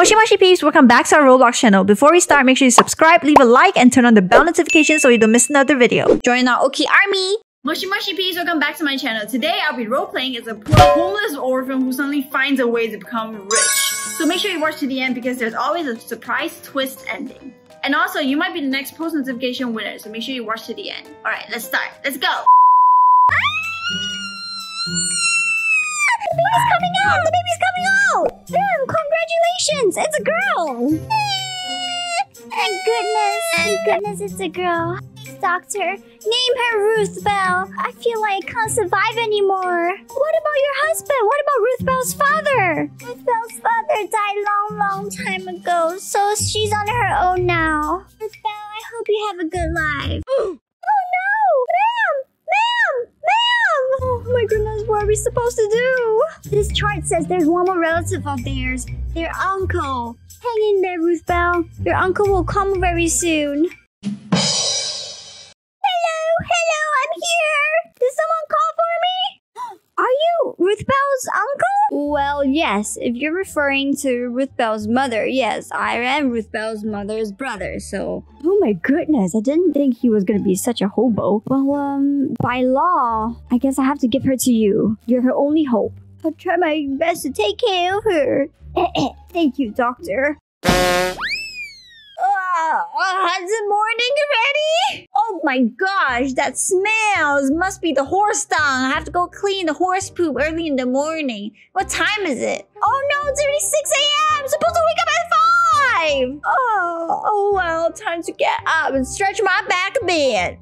Moshi Moshi peeps, welcome back to our Roblox channel. Before we start, make sure you subscribe, leave a like, and turn on the bell notification so you don't miss another video. Join our Okeh army! Moshi Moshi peeps, welcome back to my channel. Today I'll be role-playing as a poor homeless orphan who suddenly finds a way to become rich. So make sure you watch to the end because there's always a surprise twist ending. And also, you might be the next post notification winner, so make sure you watch to the end. Alright, let's start. Let's go! Ah! The baby's coming out! The baby's coming out! Damn, congratulations! It's a girl! Thank goodness! Thank goodness it's a girl. Doctor, name her Ruth Bell. I feel like I can't survive anymore. What about your husband? What about Ruth Bell's father? Ruth Bell's father died long, long time ago, so she's on her own now. Ruth Bell, I hope you have a good life. oh no! Ma'am! Ma'am! Ma'am! Oh my goodness, what are we supposed to do? This chart says there's one more relative of theirs. Their uncle. Hang in there, Ruth Bell. Your uncle will come very soon. Hello, hello, I'm here. Did someone call for me? Are you Ruth Bell's uncle? Well, yes. If you're referring to Ruth Bell's mother, yes, I am Ruth Bell's mother's brother. So, oh my goodness, I didn't think he was gonna be such a hobo. Well, um, by law, I guess I have to give her to you. You're her only hope. I'll try my best to take care of her. Thank you, doctor. Uh, is it morning already? Oh my gosh, that smells. Must be the horse dung. I have to go clean the horse poop early in the morning. What time is it? Oh no, it's already 6 a.m. I'm supposed to wake up at 5. Oh, oh well, time to get up and stretch my back a bit.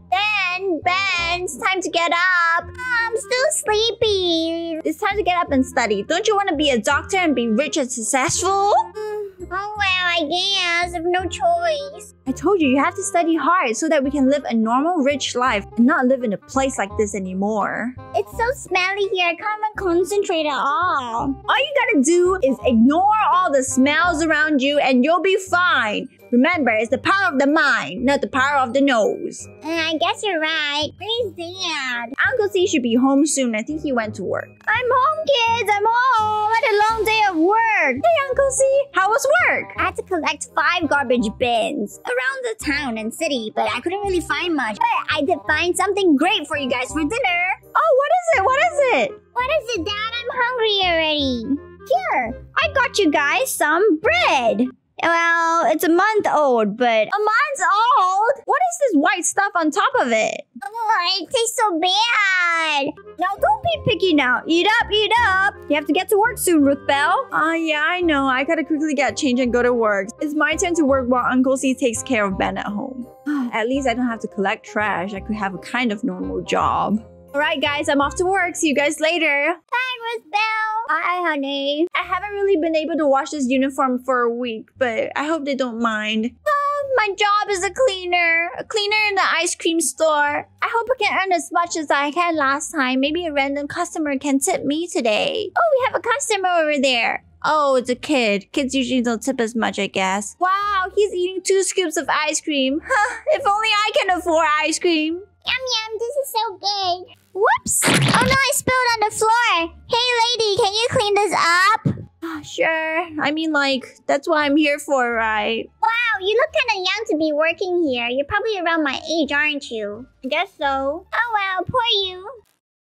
Ben, Ben, it's time to get up. I'm still sleepy. It's time to get up and study. Don't you want to be a doctor and be rich and successful? Mm, oh well, I guess. I've no choice. I told you, you have to study hard so that we can live a normal, rich life and not live in a place like this anymore. It's so smelly here. I can't even concentrate at all. All you gotta do is ignore all the smells around you and you'll be fine. Remember, it's the power of the mind, not the power of the nose. Uh, I guess you're right. Where's Dad? Uncle C should be home soon. I think he went to work. I'm home, kids. I'm home. What a long day of work. Hey, Uncle C. How was work? I had to collect five garbage bins around the town and city, but I couldn't really find much. But I did find something great for you guys for dinner. Oh, what is it? What is it? What is it, Dad? I'm hungry already. Here, I got you guys some bread. Well, it's a month old, but a month old? What is this white stuff on top of it? Oh, it tastes so bad. Now, don't be picky now. Eat up, eat up. You have to get to work soon, Ruth Bell. Uh, yeah, I know. I gotta quickly get changed and go to work. It's my turn to work while Uncle C takes care of Ben at home. At least I don't have to collect trash. I could have a kind of normal job. Alright guys, I'm off to work. See you guys later. Bye, Ruth Bell. Bye, honey. I haven't really been able to wash this uniform for a week, but I hope they don't mind. Oh, my job is a cleaner. A cleaner in the ice cream store. I hope I can earn as much as I had last time. Maybe a random customer can tip me today. Oh, we have a customer over there. Oh, it's a kid. Kids usually don't tip as much, I guess. Wow, he's eating two scoops of ice cream. Huh, if only I can afford ice cream. Yum yum, this is so good. Whoops! Oh no, I spilled on the floor. Hey lady, can you clean this up? Sure. I mean, like, that's what I'm here for, right? Wow, you look kind of young to be working here. You're probably around my age, aren't you? I guess so. Oh well, poor you.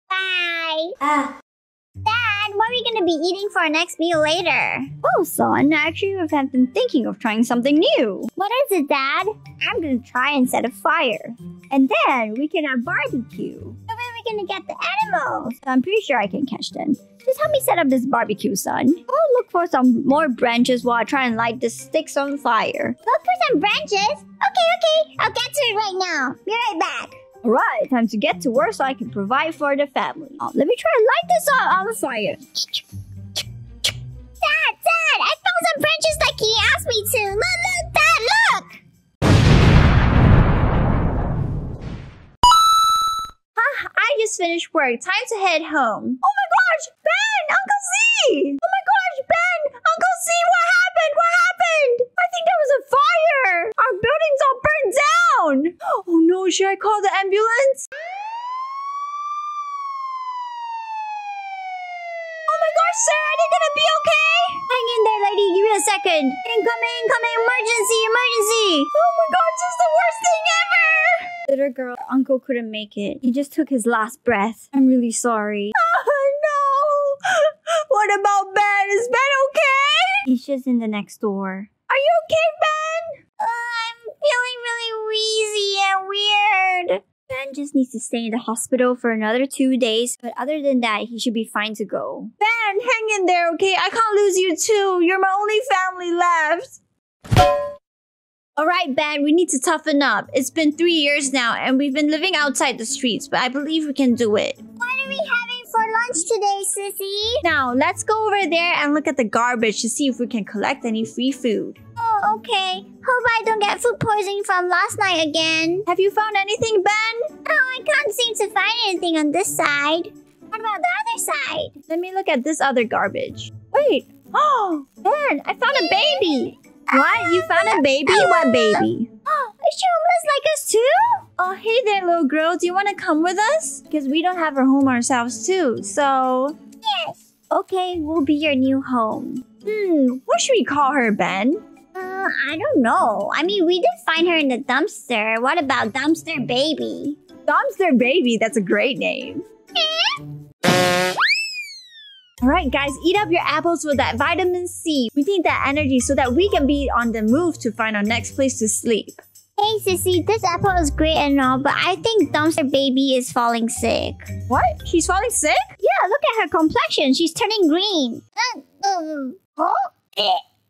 Bye. Ah. Dad, what are we gonna be eating for our next meal later? Oh, son, actually, I've been thinking of trying something new. What is it, Dad? I'm gonna try and set a fire. And then we can have barbecue. We gonna get the animals? I'm pretty sure I can catch them. Just help me set up this barbecue, son. I'll look for some more branches while I try and light the sticks on fire. Look for some branches? Okay, okay. I'll get to it right now. Be right back. Alright, time to get to work so I can provide for the family. Oh, let me try and light this on, on the fire. Dad, Dad, I found some branches finished work. Time to head home. Oh my gosh, Ben! Uncle C! Oh my gosh, Ben! Uncle C, what happened? What happened? I think there was a fire! Our building's all burned down! Oh no, should I call the ambulance? My gosh, sir, I didn't gonna be okay? Hang in there, lady. Give me a second. Incoming, incoming, emergency, emergency. Oh my god, this is the worst thing ever. Little girl, uncle couldn't make it. He just took his last breath. I'm really sorry. Oh no. What about Ben? Is Ben okay? He's just in the next door. Are you okay, Ben? Uh, I'm feeling really wheezy and weird. Ben just needs to stay in the hospital for another two days, but other than that, he should be fine to go. Ben, hang in there, okay? I can't lose you too. You're my only family left. Alright, Ben, we need to toughen up. It's been three years now, and we've been living outside the streets, but I believe we can do it. What are we having for lunch today, Sissy? Now, let's go over there and look at the garbage to see if we can collect any free food. Oh, okay. Hope I don't get food poisoning from last night again. Have you found anything, Ben? Oh, I can't seem to find anything on this side. What about the other side? Let me look at this other garbage. Wait. Oh, Ben, I found a baby. What? You found a baby? What baby? Is she homeless like us too? Oh, hey there, little girl. Do you want to come with us? Because we don't have a home ourselves, too. So. Yes. Okay, we'll be your new home. Hmm, what should we call her, Ben? Uh, I don't know. I mean, we did find her in the dumpster. What about Dumpster Baby? Dumpster Baby, that's a great name. Alright guys, eat up your apples with that vitamin C. We need that energy so that we can be on the move to find our next place to sleep. Hey Sissy, this apple is great and all, but I think Dumpster Baby is falling sick. What? She's falling sick? Yeah, look at her complexion. She's turning green.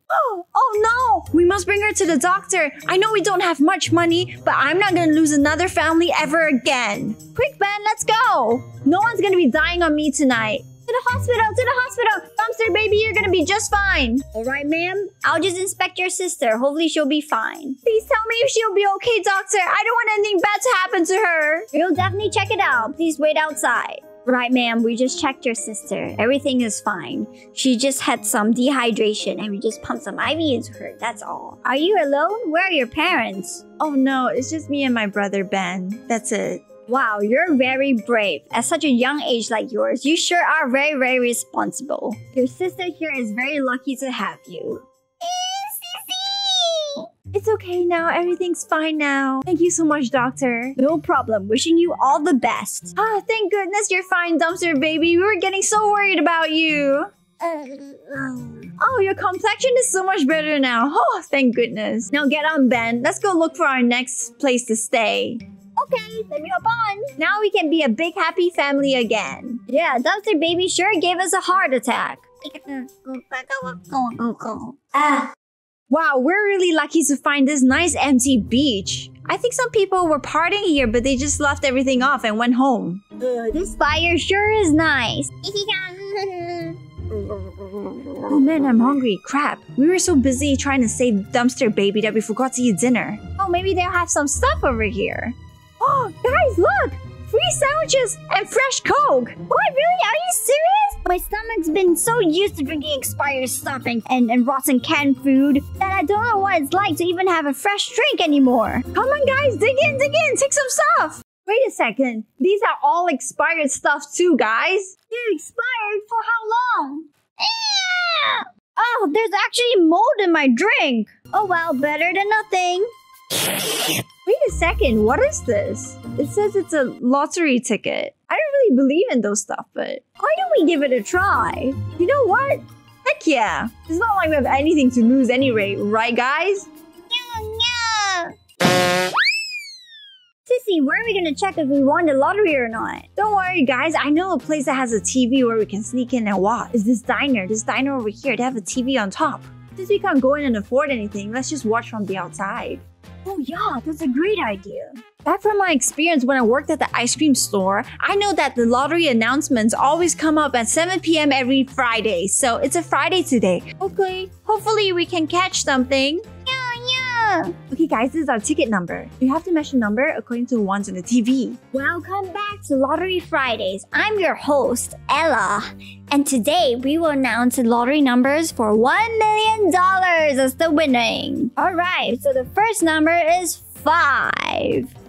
Oh, oh no! We must bring her to the doctor. I know we don't have much money, but I'm not gonna lose another family ever again. Quick, Ben, let's go! No one's gonna be dying on me tonight. To the hospital, to the hospital! Dumpster baby, you're gonna be just fine. Alright, ma'am. I'll just inspect your sister. Hopefully she'll be fine. Please tell me if she'll be okay, doctor. I don't want anything bad to happen to her. We'll definitely check it out. Please wait outside. Right, ma'am, we just checked your sister. Everything is fine. She just had some dehydration and we just pumped some IV into her. That's all. Are you alone? Where are your parents? Oh no, it's just me and my brother Ben. That's it. Wow, you're very brave. At such a young age like yours, you sure are very, very responsible. Your sister here is very lucky to have you. It's okay now. Everything's fine now. Thank you so much, doctor. No problem. Wishing you all the best. Ah, thank goodness you're fine, dumpster baby. We were getting so worried about you. Oh, your complexion is so much better now. Oh, thank goodness. Now get on, Ben. Let's go look for our next place to stay. Okay, let me hop on. Now we can be a big happy family again. Yeah, Dumpster Baby sure gave us a heart attack. Ah. Wow, we're really lucky to find this nice empty beach. I think some people were partying here, but they just left everything off and went home. Uh, this fire sure is nice. Oh man, I'm hungry. Crap. We were so busy trying to save Dumpster Baby that we forgot to eat dinner. Oh, maybe they'll have some stuff over here. Oh, guys, look! Free sandwiches and fresh Coke! What, really? Are you serious? My stomach's been so used to drinking expired stuff and, and, and rotten canned food that I don't know what it's like to even have a fresh drink anymore. Come on, guys, dig in, dig in, take some stuff! Wait a second. These are all expired stuff too, guys. They're expired for how long? Oh, there's actually mold in my drink. Oh well, better than nothing. Wait a second, what is this? It says it's a lottery ticket. I don't really believe in those stuff, but why don't we give it a try? You know what? Heck yeah! It's not like we have anything to lose anyway, right guys? Sissy, where are we gonna check if we won the lottery or not? Don't worry, guys. I know a place that has a TV where we can sneak in and watch. Is this diner? This diner over here. They have a TV on top. Since we can't go in and afford anything, let's just watch from the outside. Oh yeah, that's a great idea. Back from my experience when I worked at the ice cream store, I know that the lottery announcements always come up at 7 p.m. every Friday, so it's a Friday today. Okay, hopefully we can catch something. Yeah, yeah. Okay guys, this is our ticket number. You have to match the number according to the ones on the TV. Welcome back to Lottery Fridays. I'm your host, Ella. And today we will announce the lottery numbers for $1 million as the winning. Alright, so the first number is 5.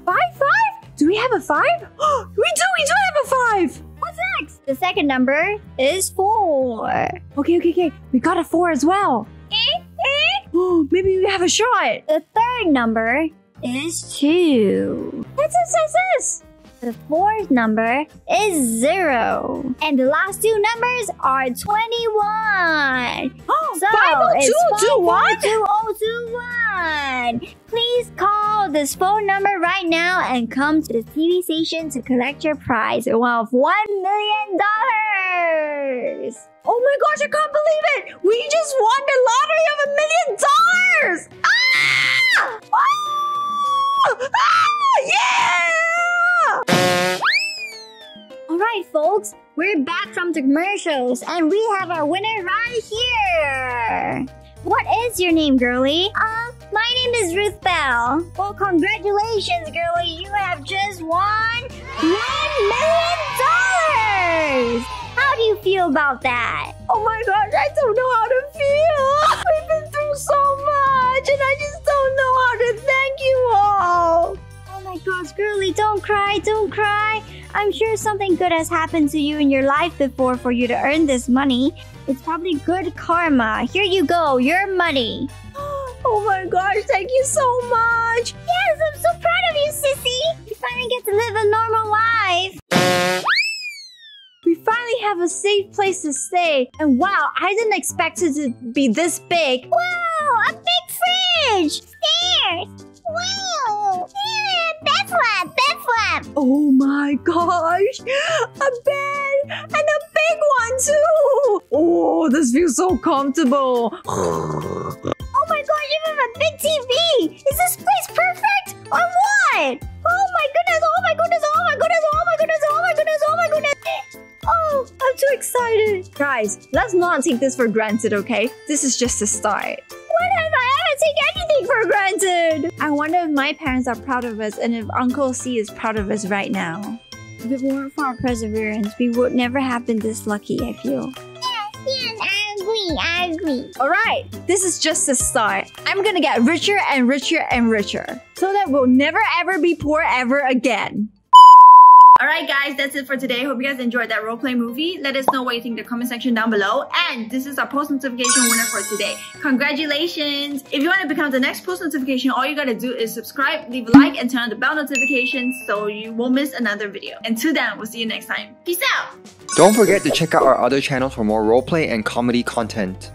Five, five? Do we have a five? we do, we do have a five! What's next? The second number is four. Okay, okay, okay. We got a four as well. Oh, maybe we have a shot. The third number is two. Yes, yes, yes. The fourth number is zero. And the last two numbers are 21. Oh, So five oh oh two two oh one. Please call this phone number right now and come to the TV station to collect your prize of $1 million. Oh my gosh, I can't believe it! We just won the lottery of a million dollars! Ah! Ah! Ah! Yeah! All right, folks, we're back from the commercials and we have our winner right here. What is your name, girlie? Uh, name is Ruth Bell. Well, congratulations, girlie. You have just won $1 million. How do you feel about that? Oh my gosh, I don't know how to feel! We've been through so much and I just don't know how to thank you all! Oh my gosh, girlie, don't cry, don't cry. I'm sure something good has happened to you in your life before for you to earn this money. It's probably good karma. Here you go, your money. Oh my gosh, thank you so much! Yes, I'm so proud of you, sissy. You finally get to live a normal life. We finally have a safe place to stay, and wow, I didn't expect it to be this big. Wow, a big fridge. Stairs. Wow. Yeah, bed flap, bed flap. Oh my gosh! A bed and a big one too! Oh, this feels so comfortable. Oh my gosh, have a big TV. Is this place perfect or what? Oh my goodness, oh my goodness, oh my goodness, oh my goodness, oh my goodness, oh my goodness. Oh, I'm too excited. Guys, let's not take this for granted, okay? This is just a start. When have I ever taken anything for granted? I wonder if my parents are proud of us and if Uncle C is proud of us right now. If it weren't for our perseverance, we would never have been this lucky, I feel. Yes, yes, I agree, Alright, this is just the start. I'm gonna get richer and richer and richer so that we'll never ever be poor ever again. Alright guys, that's it for today. Hope you guys enjoyed that roleplay movie. Let us know what you think in the comment section down below. And this is our post notification winner for today. Congratulations! If you want to become the next post notification, all you gotta do is subscribe, leave a like, and turn on the bell notifications so you won't miss another video. Until then, we'll see you next time. Peace out! Don't forget to check out our other channels for more roleplay and comedy content.